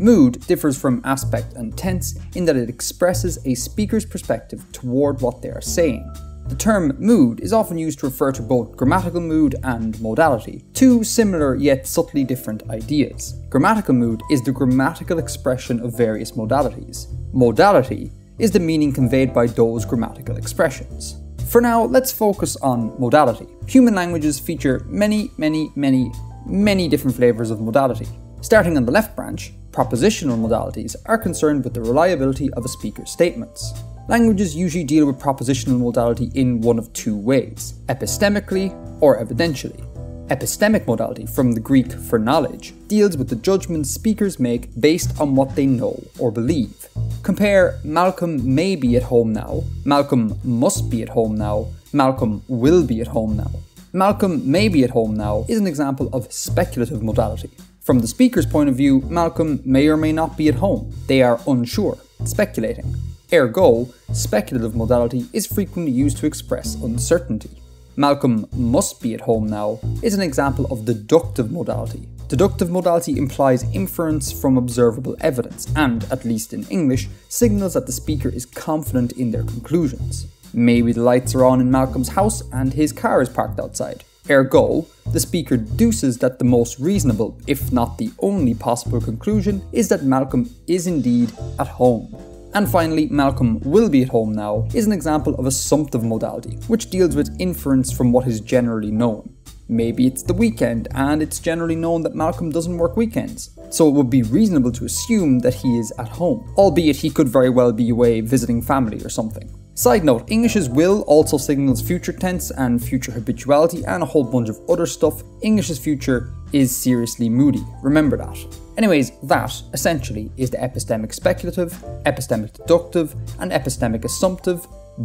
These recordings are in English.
Mood differs from aspect and tense in that it expresses a speaker's perspective toward what they are saying. The term mood is often used to refer to both grammatical mood and modality, two similar yet subtly different ideas. Grammatical mood is the grammatical expression of various modalities. Modality is the meaning conveyed by those grammatical expressions. For now, let's focus on modality. Human languages feature many, many, many, many different flavors of modality. Starting on the left branch, propositional modalities are concerned with the reliability of a speaker's statements. Languages usually deal with propositional modality in one of two ways, epistemically or evidentially. Epistemic modality, from the Greek for knowledge, deals with the judgments speakers make based on what they know or believe. Compare Malcolm may be at home now, Malcolm must be at home now, Malcolm will be at home now. Malcolm may be at home now is an example of speculative modality. From the speaker's point of view, Malcolm may or may not be at home. They are unsure, speculating. Ergo, speculative modality is frequently used to express uncertainty. Malcolm must be at home now is an example of deductive modality. Deductive modality implies inference from observable evidence and, at least in English, signals that the speaker is confident in their conclusions. Maybe the lights are on in Malcolm's house and his car is parked outside. Ergo, the speaker deduces that the most reasonable, if not the only possible conclusion, is that Malcolm is indeed at home. And finally, Malcolm will be at home now is an example of assumptive modality, which deals with inference from what is generally known. Maybe it's the weekend and it's generally known that Malcolm doesn't work weekends, so it would be reasonable to assume that he is at home, albeit he could very well be away visiting family or something. Side note, English's will also signals future tense and future habituality and a whole bunch of other stuff. English's future is seriously moody, remember that. Anyways, that essentially is the epistemic speculative, epistemic deductive, and epistemic assumptive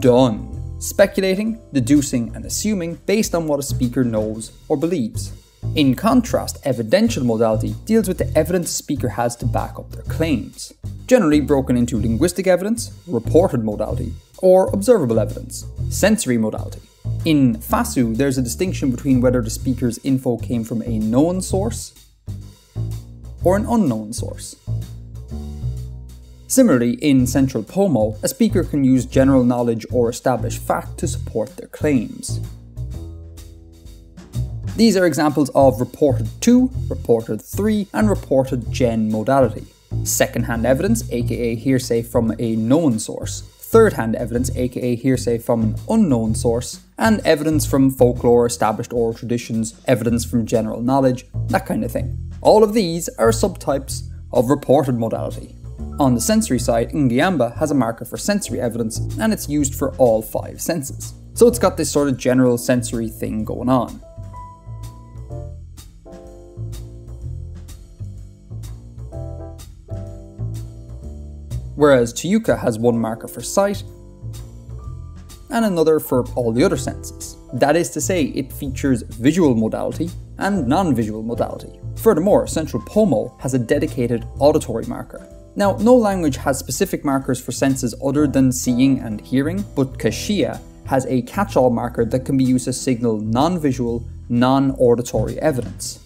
done. Speculating, deducing, and assuming based on what a speaker knows or believes. In contrast, evidential modality deals with the evidence speaker has to back up their claims, generally broken into linguistic evidence, reported modality, or observable evidence, sensory modality. In FASU, there's a distinction between whether the speaker's info came from a known source or an unknown source. Similarly, in Central Pomo, a speaker can use general knowledge or established fact to support their claims. These are examples of reported to, reported 3, and reported gen modality. Second-hand evidence, aka hearsay from a known source, third-hand evidence, aka hearsay from an unknown source, and evidence from folklore, established oral traditions, evidence from general knowledge, that kind of thing. All of these are subtypes of reported modality. On the sensory side, Ngiyamba has a marker for sensory evidence, and it's used for all five senses. So it's got this sort of general sensory thing going on. Whereas Tuyuca has one marker for sight and another for all the other senses. That is to say, it features visual modality and non-visual modality. Furthermore, Central Pomo has a dedicated auditory marker. Now, no language has specific markers for senses other than seeing and hearing, but Kashaya has a catch-all marker that can be used to signal non-visual, non-auditory evidence.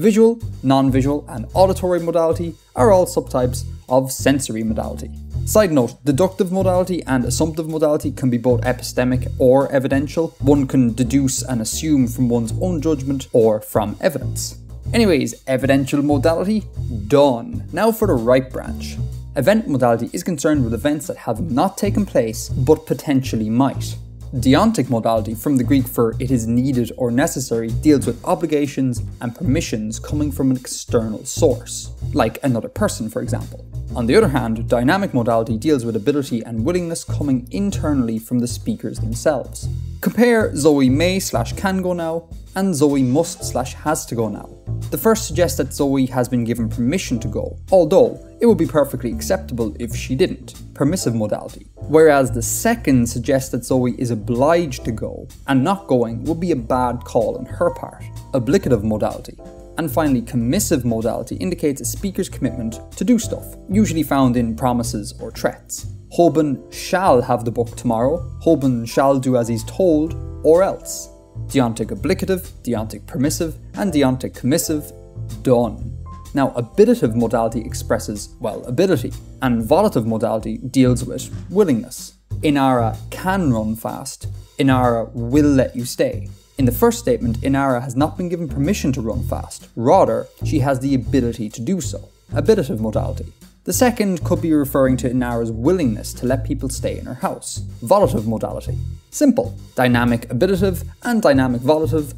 Visual, non-visual, and auditory modality are all subtypes of sensory modality. Side note, deductive modality and assumptive modality can be both epistemic or evidential. One can deduce and assume from one's own judgment or from evidence. Anyways, evidential modality, done. Now for the right branch. Event modality is concerned with events that have not taken place but potentially might. Deontic modality, from the Greek for it is needed or necessary, deals with obligations and permissions coming from an external source, like another person, for example. On the other hand, dynamic modality deals with ability and willingness coming internally from the speakers themselves. Compare Zoe may slash can go now and Zoe must slash has to go now. The first suggests that Zoe has been given permission to go, although it would be perfectly acceptable if she didn't, permissive modality. Whereas the second suggests that Zoe is obliged to go, and not going would be a bad call on her part, obligative modality. And finally, commissive modality indicates a speaker's commitment to do stuff, usually found in promises or threats. Hoban shall have the book tomorrow, Hoban shall do as he's told, or else. Deontic obligative, deontic permissive, and deontic commissive, done. Now, abitative modality expresses, well, ability, and volative modality deals with willingness. Inara can run fast, Inara will let you stay. In the first statement, Inara has not been given permission to run fast, rather, she has the ability to do so. Abitative modality. The second could be referring to Inara's willingness to let people stay in her house. Volative modality. Simple. Dynamic abitative and dynamic volative.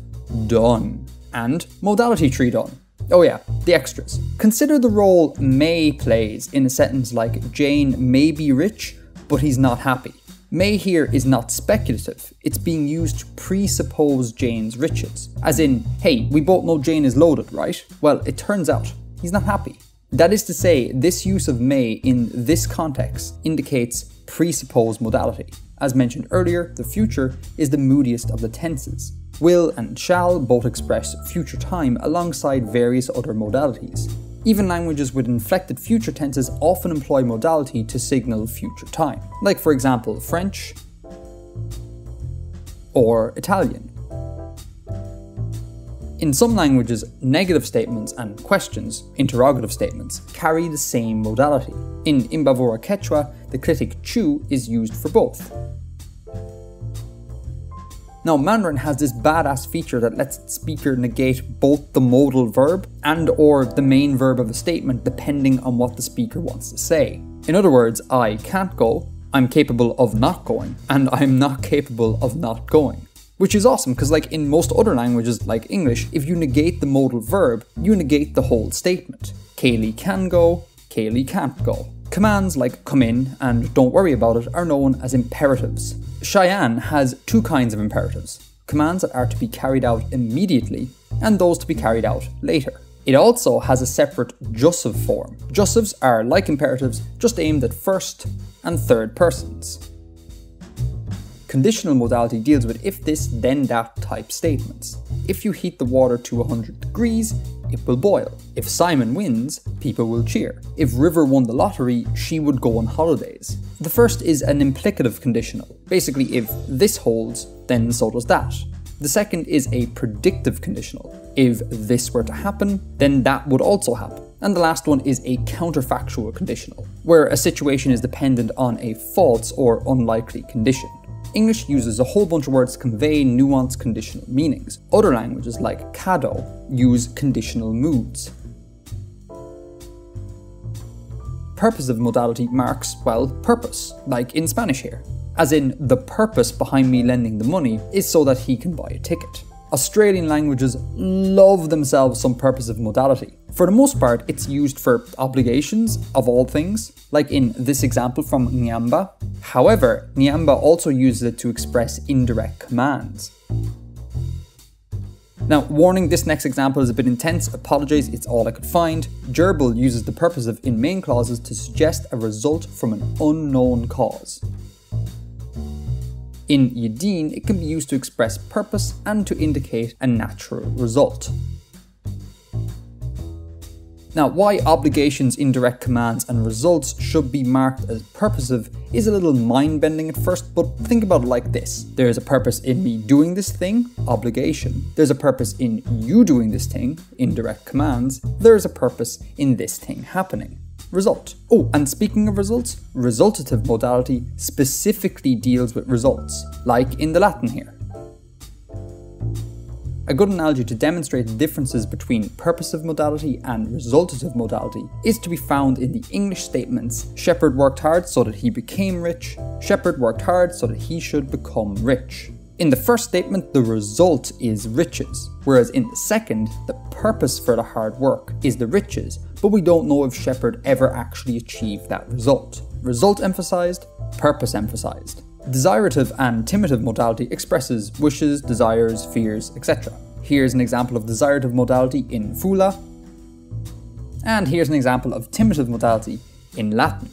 Done. And modality tree done. Oh yeah, the extras. Consider the role may plays in a sentence like Jane may be rich, but he's not happy. May here is not speculative, it's being used to presuppose Jane's riches. As in, hey, we both know Jane is loaded, right? Well, it turns out he's not happy. That is to say, this use of may in this context indicates presupposed modality. As mentioned earlier, the future is the moodiest of the tenses. Will and shall both express future time alongside various other modalities. Even languages with inflected future tenses often employ modality to signal future time, like for example French or Italian. In some languages, negative statements and questions, interrogative statements, carry the same modality. In Imbabura Quechua, the clitic chu is used for both. Now, Mandarin has this badass feature that lets the speaker negate both the modal verb and or the main verb of a statement depending on what the speaker wants to say. In other words, I can't go, I'm capable of not going, and I'm not capable of not going. Which is awesome because like in most other languages like English, if you negate the modal verb, you negate the whole statement. Kaylee can go, Kaylee can't go. Commands like come in and don't worry about it are known as imperatives. Cheyenne has two kinds of imperatives commands that are to be carried out immediately and those to be carried out later. It also has a separate jussive form. Jussives are, like imperatives, just aimed at first and third persons. Conditional modality deals with if this then that type statements. If you heat the water to 100 degrees, it will boil. If Simon wins, people will cheer. If River won the lottery, she would go on holidays. The first is an implicative conditional. Basically, if this holds, then so does that. The second is a predictive conditional. If this were to happen, then that would also happen. And the last one is a counterfactual conditional, where a situation is dependent on a false or unlikely condition. English uses a whole bunch of words to convey nuanced conditional meanings. Other languages, like Caddo, use conditional moods. Purposive modality marks, well, purpose, like in Spanish here. As in, the purpose behind me lending the money is so that he can buy a ticket. Australian languages love themselves some purposive modality. For the most part, it's used for obligations, of all things, like in this example from Ngiyamba. However, Ngiyamba also uses it to express indirect commands. Now, warning, this next example is a bit intense, apologies, it's all I could find. Dyirbal uses the purposive in main clauses to suggest a result from an unknown cause. In Yidin, it can be used to express purpose and to indicate a natural result. Now, why obligations, indirect commands, and results should be marked as purposive is a little mind bending at first, but think about it like this there's a purpose in me doing this thing, obligation. There's a purpose in you doing this thing, indirect commands. There's a purpose in this thing happening. Result. Oh, and speaking of results, resultative modality specifically deals with results, like in the Latin here. A good analogy to demonstrate the differences between purposive modality and resultative modality is to be found in the English statements Shepherd worked hard so that he became rich, Shepherd worked hard so that he should become rich. In the first statement, the result is riches, whereas in the second, the purpose for the hard work is the riches, but we don't know if Shepherd ever actually achieved that result. Result emphasized, purpose emphasized. Desirative and timitive modality expresses wishes, desires, fears, etc. Here's an example of desirative modality in Fula, and here's an example of timitive modality in Latin.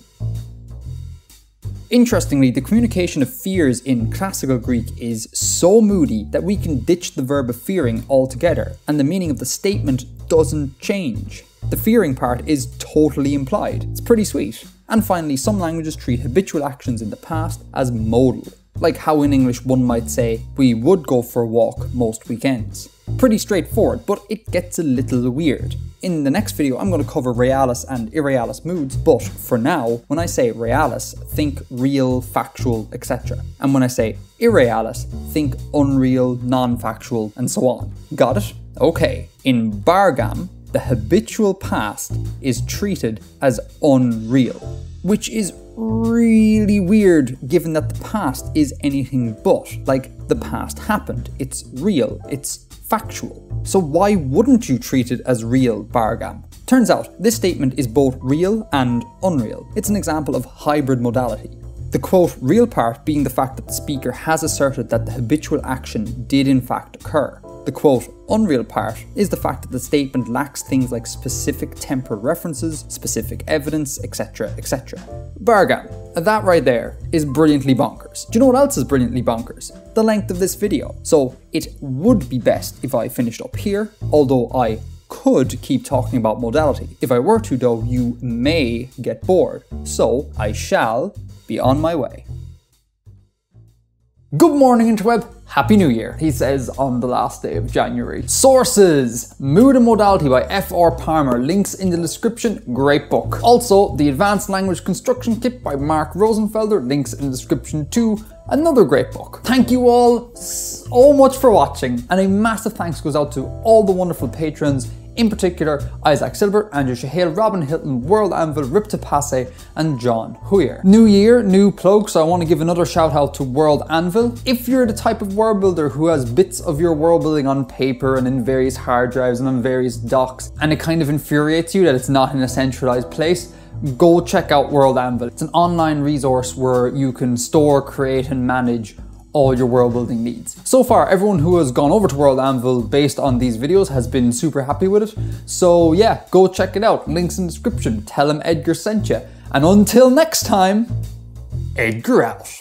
Interestingly, the communication of fears in classical Greek is so moody that we can ditch the verb of fearing altogether, and the meaning of the statement doesn't change. The fearing part is totally implied. It's pretty sweet. And finally, some languages treat habitual actions in the past as modal. Like how in English one might say, we would go for a walk most weekends. Pretty straightforward, but it gets a little weird. In the next video, I'm going to cover realis and irrealis moods, but for now, when I say realis, think real, factual, etc. And when I say irrealis, think unreal, non-factual, and so on. Got it? Okay. In Bargam, the habitual past is treated as unreal, which is really weird given that the past is anything but. Like, the past happened, it's real, it's factual. So why wouldn't you treat it as real Bargam? Turns out, this statement is both real and unreal. It's an example of hybrid modality. The quote real part being the fact that the speaker has asserted that the habitual action did in fact occur. The quote unreal part is the fact that the statement lacks things like specific temporal references, specific evidence, etc. etc. Bargam, that right there is brilliantly bonkers. Do you know what else is brilliantly bonkers? The length of this video. So it would be best if I finished up here, although I could keep talking about modality. If I were to though, you may get bored. So I shall be on my way. Good morning, interweb. Happy New Year, he says on the last day of January. Sources Mood and Modality by F.R. Palmer. Links in the description. Great book. Also, The Advanced Language Construction Kit by Mark Rosenfelder. Links in the description too. Another great book. Thank you all so much for watching, and a massive thanks goes out to all the wonderful patrons in particular Isaac Silbert, Andrew Chehayl, Robin Hilton, World Anvil, Ripta Pasay, and John Hooyer. New year, new plug, so I want to give another shout out to World Anvil. If you're the type of world builder who has bits of your world building on paper and in various hard drives and on various docs, and it kind of infuriates you that it's not in a centralized place, go check out World Anvil. It's an online resource where you can store, create, and manage all your world building needs. So far, everyone who has gone over to World Anvil based on these videos has been super happy with it. So yeah, go check it out. Links in the description. Tell them Edgar sent you. And until next time, Edgar out.